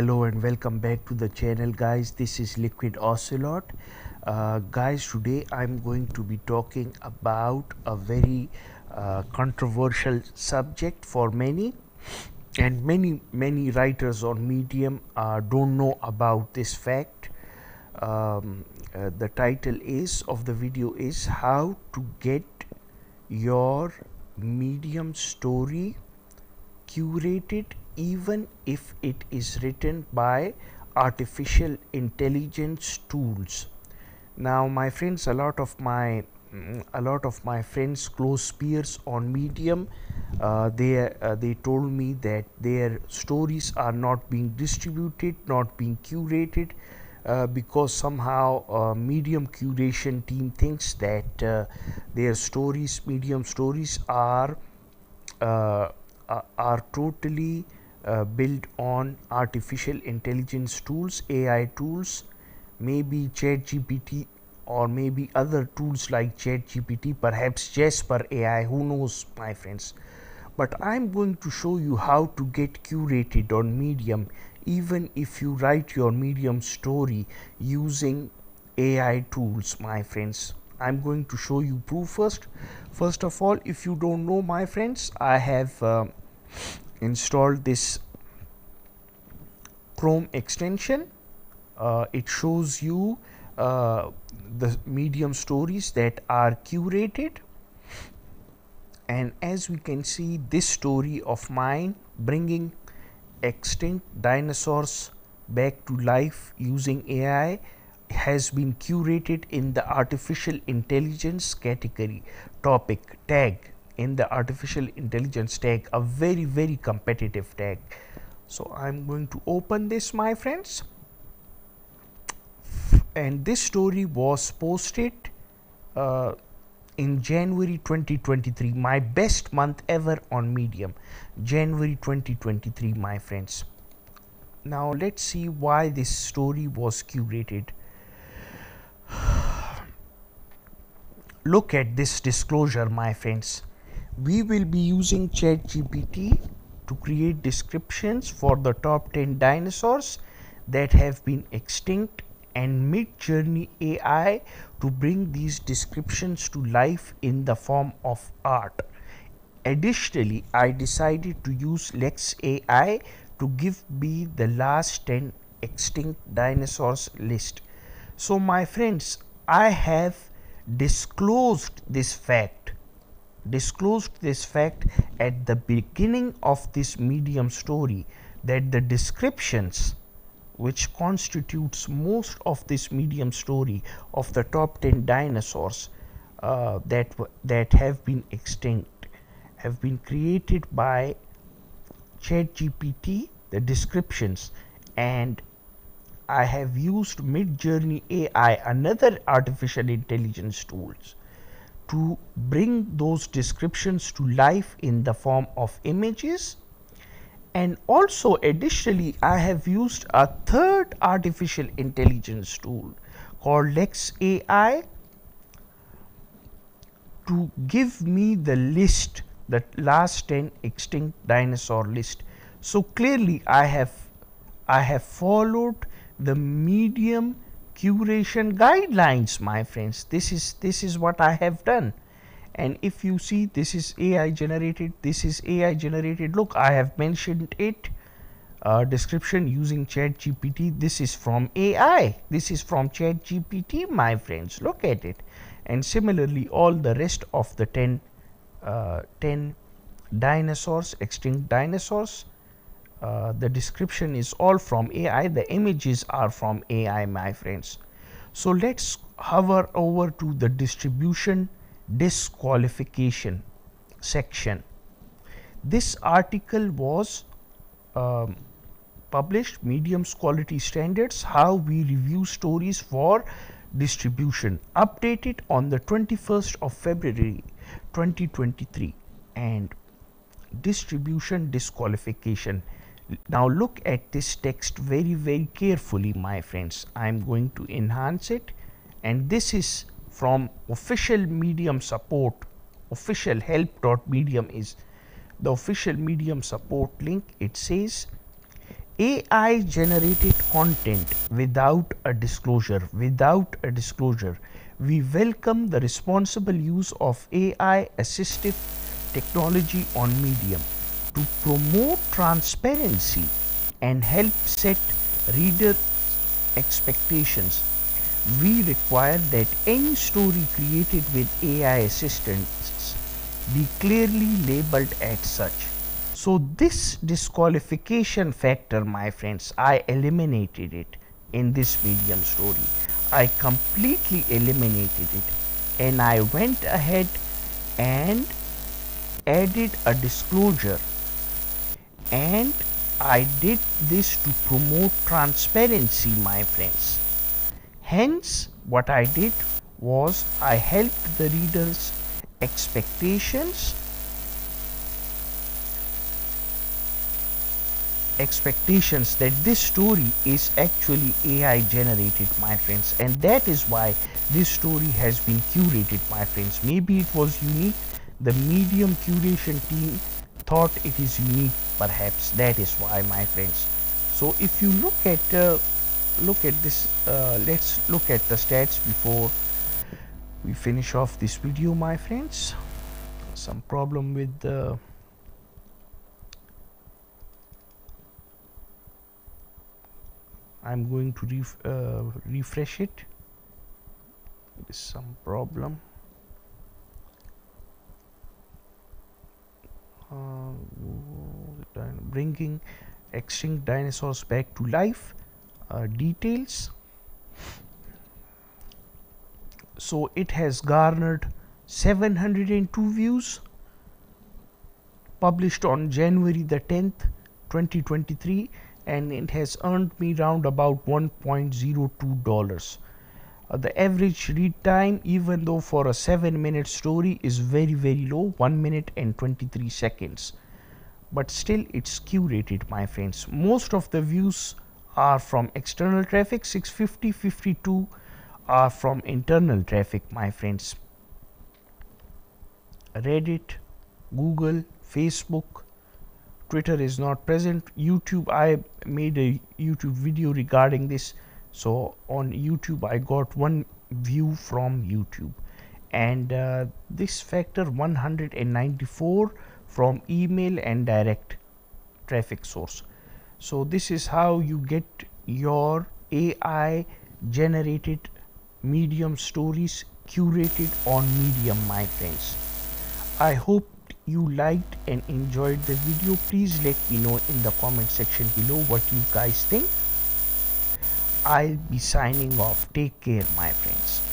hello and welcome back to the channel guys. This is liquid ocelot. Uh, guys today i'm going to be talking about a very uh, controversial subject for many and many many writers on medium uh, don't know about this fact. Um, uh, the title is of the video is how to get your medium story curated even if it is written by artificial intelligence tools. Now my friends a lot of my mm, a lot of my friends close peers on medium uh, they uh, they told me that their stories are not being distributed not being curated uh, because somehow uh, medium curation team thinks that uh, their stories medium stories are uh, are totally uh, built on artificial intelligence tools, AI tools, maybe ChatGPT or maybe other tools like ChatGPT, perhaps Jasper AI, who knows, my friends. But I'm going to show you how to get curated on Medium, even if you write your Medium story using AI tools, my friends. I'm going to show you proof first. First of all, if you don't know, my friends, I have uh, installed this Chrome extension. Uh, it shows you uh, the medium stories that are curated. And as we can see this story of mine bringing extinct dinosaurs back to life using AI has been curated in the artificial intelligence category. Topic tag in the artificial intelligence tag a very very competitive tag so i'm going to open this my friends. And this story was posted uh, in January 2023 my best month ever on medium. January 2023 my friends. Now let's see why this story was curated. Look at this disclosure my friends we will be using ChatGPT to create descriptions for the top 10 dinosaurs that have been extinct and Midjourney AI to bring these descriptions to life in the form of art. Additionally, I decided to use Lex AI to give me the last 10 extinct dinosaurs list. So my friends, I have disclosed this fact disclosed this fact at the beginning of this medium story that the descriptions which constitutes most of this medium story of the top 10 dinosaurs uh, that that have been extinct have been created by ChatGPT the descriptions and I have used Midjourney AI another artificial intelligence tools to bring those descriptions to life in the form of images. And also additionally I have used a third artificial intelligence tool called Lex AI to give me the list the last 10 extinct dinosaur list. So clearly I have I have followed the medium curation guidelines my friends. This is this is what I have done. And if you see this is AI generated this is AI generated. Look I have mentioned it uh, description using chat GPT this is from AI this is from chat GPT my friends. Look at it. And similarly all the rest of the 10 uh, 10 dinosaurs extinct dinosaurs uh, the description is all from AI the images are from AI my friends. So let's hover over to the distribution disqualification section. This article was um, published medium's quality standards how we review stories for distribution. Updated on the 21st of February 2023 and distribution disqualification now look at this text very very carefully my friends. I am going to enhance it. And this is from official medium support official help.medium is the official medium support link. It says AI generated content without a disclosure, without a disclosure. We welcome the responsible use of AI assistive technology on Medium to promote transparency and help set reader expectations. We require that any story created with AI assistance be clearly labeled as such. So this disqualification factor, my friends, I eliminated it in this medium story. I completely eliminated it and I went ahead and added a disclosure and I did this to promote transparency my friends. Hence what I did was I helped the readers expectations expectations that this story is actually AI generated my friends. And that is why this story has been curated my friends. Maybe it was unique. The medium curation team thought it is unique perhaps. That is why my friends. So if you look at uh, look at this uh, let's look at the stats before we finish off this video my friends. Some problem with the I'm going to ref uh, refresh it. There is some problem bringing extinct dinosaurs back to life. Uh, details. So it has garnered 702 views. Published on January the 10th 2023 and it has earned me round about 1.02 dollars uh, the average read time even though for a 7 minute story is very very low 1 minute and 23 seconds but still it's curated my friends most of the views are from external traffic 650 52 are from internal traffic my friends reddit google facebook Twitter is not present. YouTube, I made a YouTube video regarding this. So on YouTube, I got one view from YouTube, and uh, this factor 194 from email and direct traffic source. So this is how you get your AI generated medium stories curated on medium my friends. I hope you liked and enjoyed the video. Please let me know in the comment section below what you guys think i'll be signing off. Take care my friends